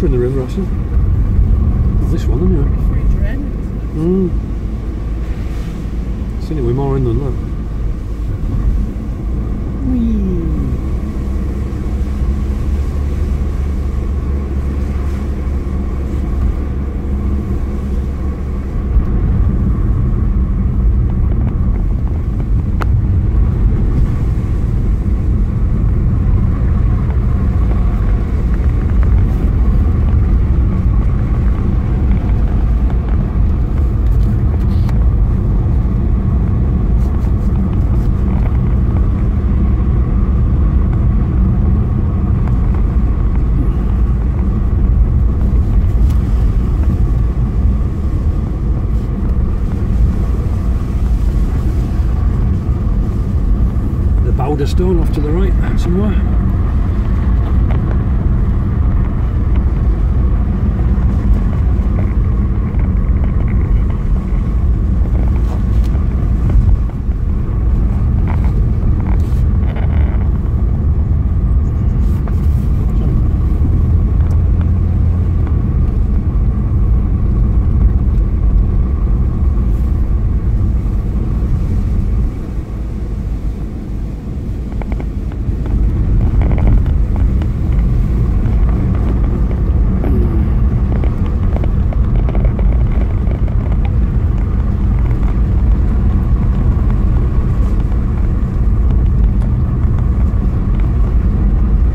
water in the river, actually. This one, anyway. Mm. Seen it with more in than that. Whee. The Stone off to the right somewhere.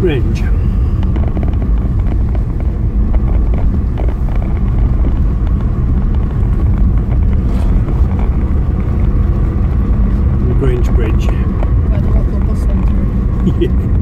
Grange. Grange Bridge. By the local bus centre. yeah.